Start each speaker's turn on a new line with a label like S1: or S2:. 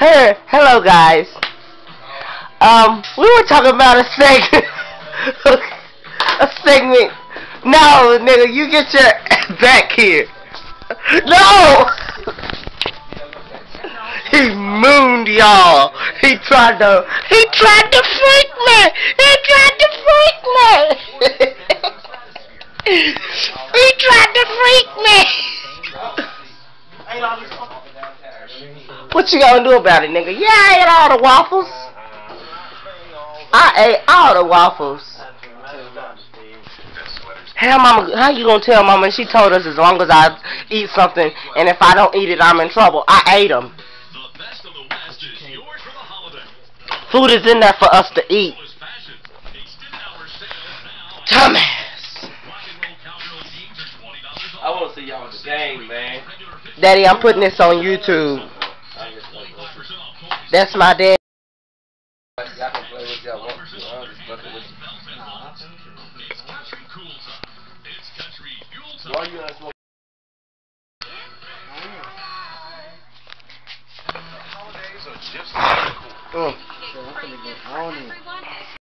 S1: Hey, hello guys. Um, we were talking about a segment. a segment. No, nigga, you get your back here. No! He mooned y'all. He tried to. He tried to freak me. He tried to freak me. he tried to freak me. What you gonna do about it, nigga? Yeah, I ate all the waffles. I ate all the waffles. How mama? How you gonna tell mama? She told us as long as I eat something, and if I don't eat it, I'm in trouble. I ate them. Food is in there for us to eat. Dumbass.
S2: I want to see y'all at the game, man.
S1: Daddy, I'm putting this on YouTube. That's my dad.
S2: Y'all can play with y'all. I'm just fucking with you. Why you not smoking?
S1: Mm.